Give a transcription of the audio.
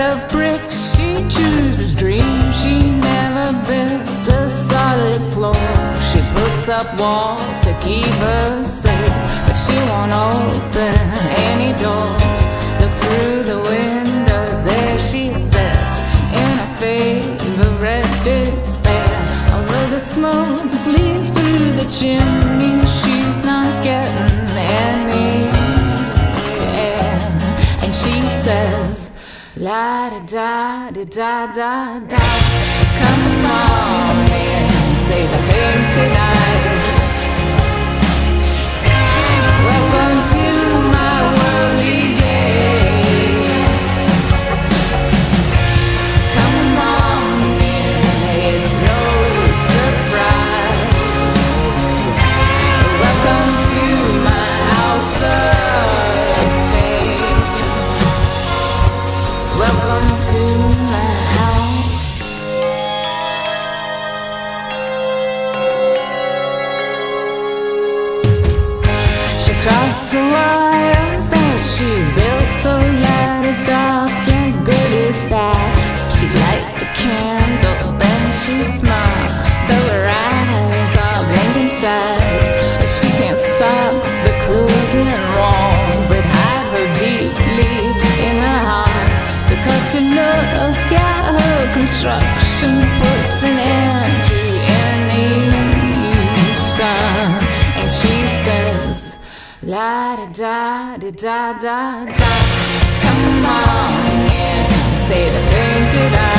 of bricks. She chooses dreams she never built. A solid floor. She puts up walls to keep her safe, but she won't open any doors. Look through the windows. There she sits in a favorite despair. Although the smoke leaks through the chimney, she's not getting any. Air. And she says. La da da da da da. Come on and say the painted eyes. She crossed the wires that she built so light is dark and good is bad. She lights a candle, then she smiles, though her eyes are blinking sad. She can't stop the closing walls that hide her deeply in her heart. Because to look at her construction da da da da da da. Come on and say the painted eyes.